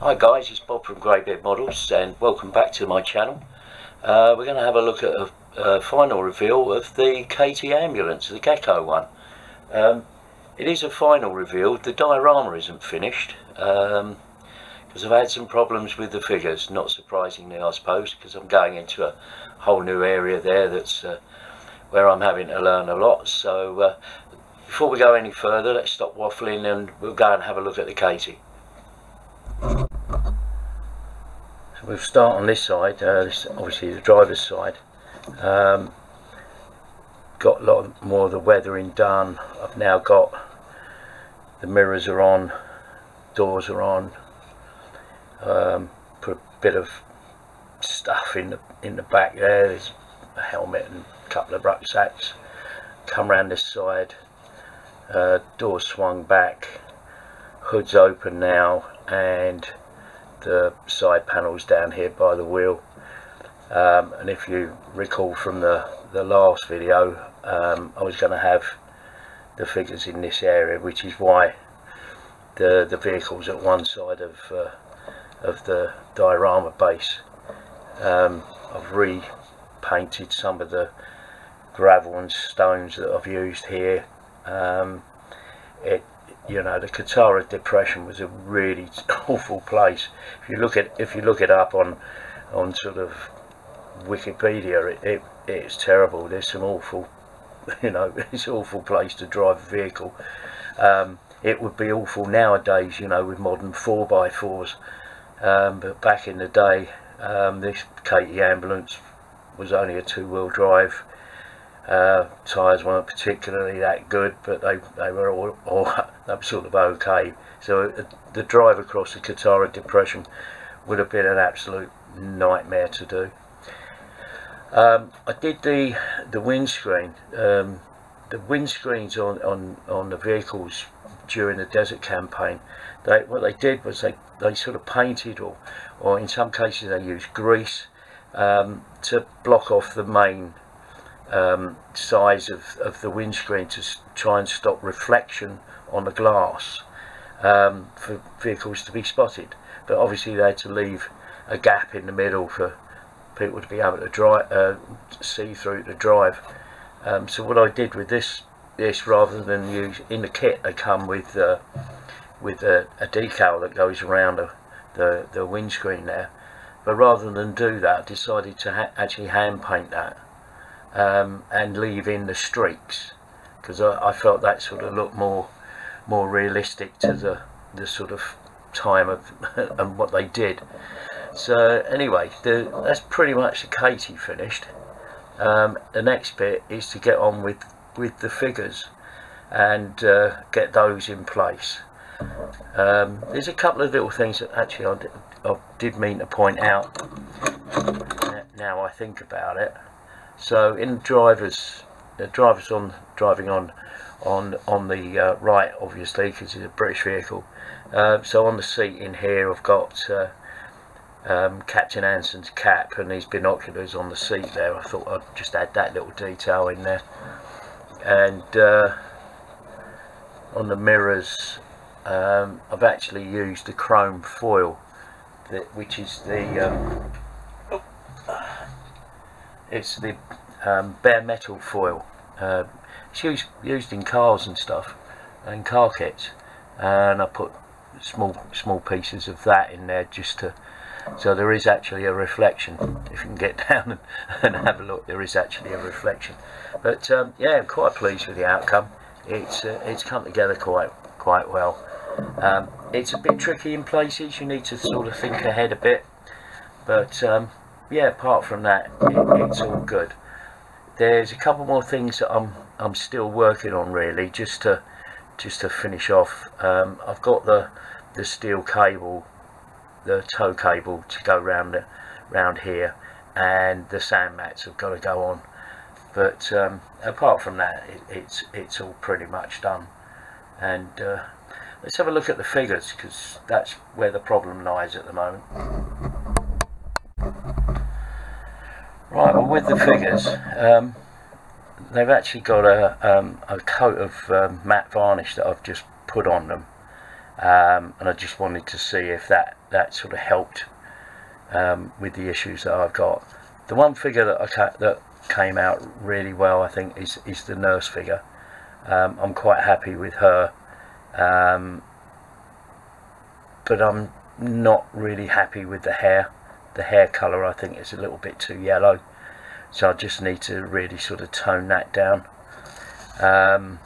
Hi guys, it's Bob from Greybeard Models and welcome back to my channel. Uh, we're going to have a look at a, a, final reveal of the Katy ambulance, the Gecko one. Um, it is a final reveal, the diorama isn't finished because um, I've had some problems with the figures, not surprisingly I suppose because I'm going into a whole new area there that's uh, where I'm having to learn a lot. So uh, before we go any further let's stop waffling and we'll go and have a look at the Katy. So we'll start on this side, uh, this obviously the driver's side. Um, got a lot more of the weathering done. I've now got the mirrors are on, doors are on. Um, put a bit of stuff in the in the back there. There's a helmet and a couple of rucksacks. Come round this side. Uh, door swung back. Hood's open now and the side panels down here by the wheel. Um, and if you recall from the the last video um, I was going to have the figures in this area which is why the the vehicles at one side of uh, of the diorama base um, I've repainted some of the gravel and stones that I've used here. Um, it you know the Qattara depression was a really awful place. If you look at if you look it up on on sort of Wikipedia it, it it's terrible. There's some awful you know it's an awful place to drive a vehicle. Um, it would be awful nowadays you know with modern 4x4s um, but back in the day um, this Katy ambulance was only a two-wheel drive uh, tyres weren't particularly that good, but they, they were all, all sort of okay. So uh, the drive across the Qattara Depression would have been an absolute nightmare to do. Um, I did the the windscreen. Um, the windscreens on, on, on the vehicles during the desert campaign, they, what they did was they, they sort of painted or, or in some cases they used grease um, to block off the main um, size of, of the windscreen to try and stop reflection on the glass um, for vehicles to be spotted. But obviously they had to leave a gap in the middle for people to be able to drive uh, see through to drive. Um, so what I did with this this rather than use in the kit they come with uh, with a, a, decal that goes around the, the, the windscreen there but rather than do that I decided to ha actually hand paint that um, and leave in the streaks because I, I, felt that sort of looked more more realistic to the the sort of time of and what they did. So anyway the, that's pretty much the Katy finished. Um, the next bit is to get on with with the figures and uh, get those in place. Um, there's a couple of little things that actually I did, I did mean to point out now I think about it so in drivers the drivers on driving on on on the uh, right obviously because it's a British vehicle. Uh, so on the seat in here I've got uh, um, Captain Anson's cap and his binoculars on the seat there. I thought I'd just add that little detail in there. And uh, on the mirrors um, I've actually used the chrome foil that, which is the um, it's the um, bare metal foil. Uh, it's used, used in cars and stuff and car kits. And I put small small pieces of that in there just to so there is actually a reflection. If you can get down and, and have a look there is actually a reflection. But um, yeah I'm quite pleased with the outcome. It's uh, it's come together quite quite well. Um, it's a bit tricky in places. You need to sort of think ahead a bit. But um, yeah apart from that it, it's all good. There's a couple more things that I'm I'm still working on really just to just to finish off. Um, I've got the the steel cable the tow cable to go round round here and the sand mats have got to go on. But um, apart from that it, it's it's all pretty much done. And uh, let's have a look at the figures because that's where the problem lies at the moment Right, well with the figures, um, they've actually got a, um, a coat of um, matte varnish that I've just put on them um, and I just wanted to see if that that sort of helped um, with the issues that I've got. The one figure that I that came out really well, I think, is is the nurse figure. Um, I'm quite happy with her, but I'm not really happy with the hair. The hair colour, I think, is a little bit too yellow, so I just need to really sort of tone that down. Um,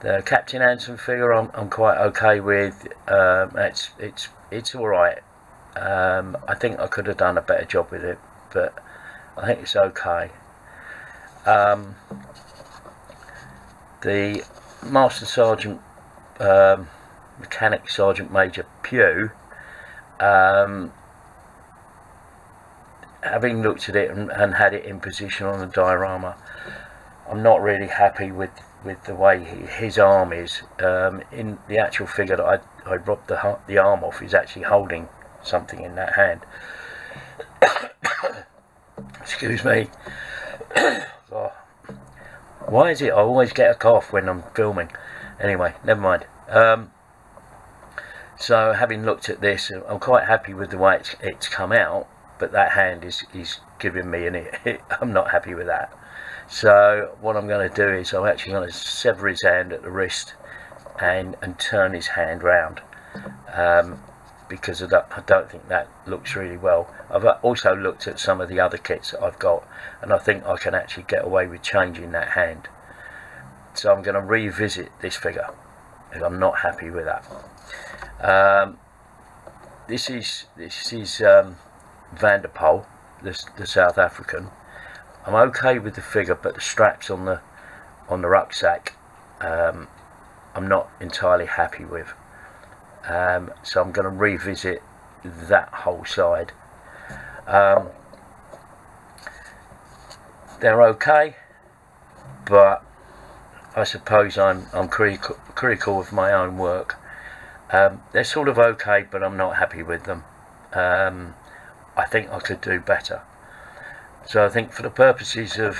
the Captain Anson figure, I'm, I'm quite okay with. Um, it's it's it's all right. Um, I think I could have done a better job with it, but I think it's okay. Um, the Master Sergeant, um, Mechanic Sergeant Major Pugh, um, having looked at it and, and, had it in position on the diorama, I'm not really happy with with the way he, his arm is. Um, in the actual figure that I, I robbed the, the arm off, he's actually holding something in that hand. Excuse me. oh. Why is it I always get a cough when I'm filming? Anyway, never mind. Um, so having looked at this, I'm quite happy with the way it's, it's come out, but that hand is, is giving me an it. I'm not happy with that. So what I'm going to do is I'm actually going to sever his hand at the wrist and, and turn his hand round. Um, because that, I don't think that looks really well. I've also looked at some of the other kits that I've got and I think I can actually get away with changing that hand. So I'm going to revisit this figure and I'm not happy with that. Um, this is this is um, Van der Poel, the, the South African. I'm okay with the figure, but the straps on the on the rucksack, um, I'm not entirely happy with. Um, so I'm going to revisit that whole side. Um, they're okay, but I suppose I'm I'm critical, critical of my own work. Um, they're sort of okay, but I'm not happy with them. Um, I think I could do better. So I think for the purposes of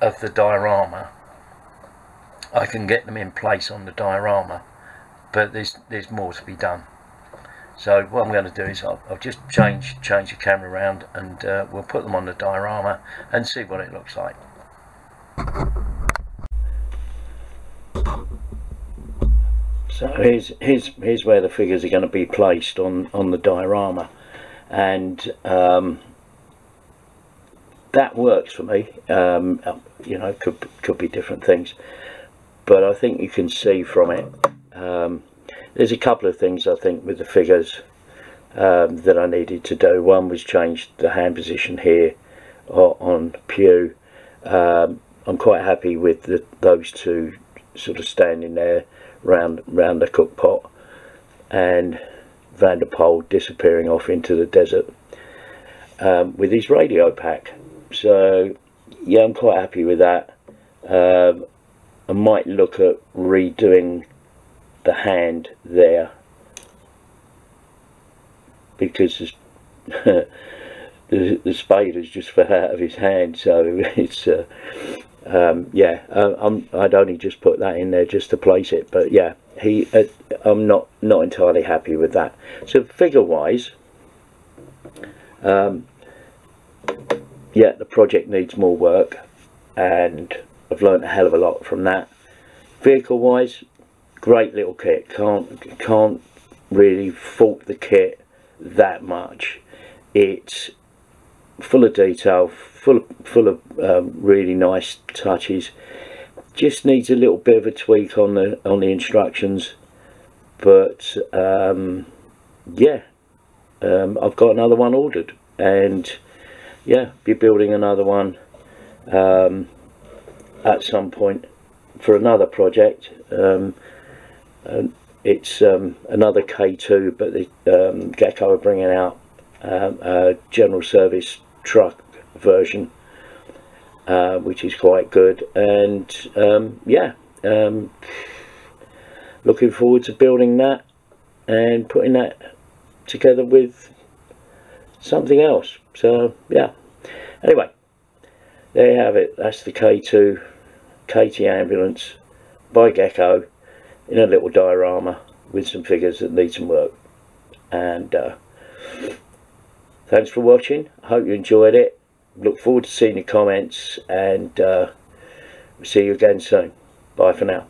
of the diorama, I can get them in place on the diorama but there's there's more to be done. So what I'm going to do is I'll, I'll just change change the camera around and uh, we'll put them on the diorama and see what it looks like. So here's here's here's where the figures are going to be placed on on the diorama and um, that works for me. Um, you know could could be different things. But I think you can see from it um, there's a couple of things I think with the figures um, that I needed to do. One was change the hand position here on Pugh. Um, I'm quite happy with the, those two sort of standing there round round the cook pot and Van der Poel disappearing off into the desert um, with his radio pack. So yeah, I'm quite happy with that. Um, I might look at redoing the hand there because the, the spade has just fell out of his hand so it's uh, um, yeah I'm, I'd only just put that in there just to place it but yeah he uh, I'm not not entirely happy with that. So figure wise um, yeah the project needs more work and I've learned a hell of a lot from that. Vehicle wise great little kit. Can't can't really fault the kit that much. It's full of detail full of, full of um, really nice touches just needs a little bit of a tweak on the on the instructions but um, yeah um, I've got another one ordered and yeah be building another one um, at some point for another project um, it's um, another K2 but the um, Gecko are bringing out a general service truck version uh, which is quite good. And um, yeah um, looking forward to building that and putting that together with something else. So yeah. Anyway there you have it. That's the K2 Katy ambulance by Gecko in a little diorama with some figures that need some work. And uh, thanks for watching. I hope you enjoyed it look forward to seeing your comments and uh, see you again soon. Bye for now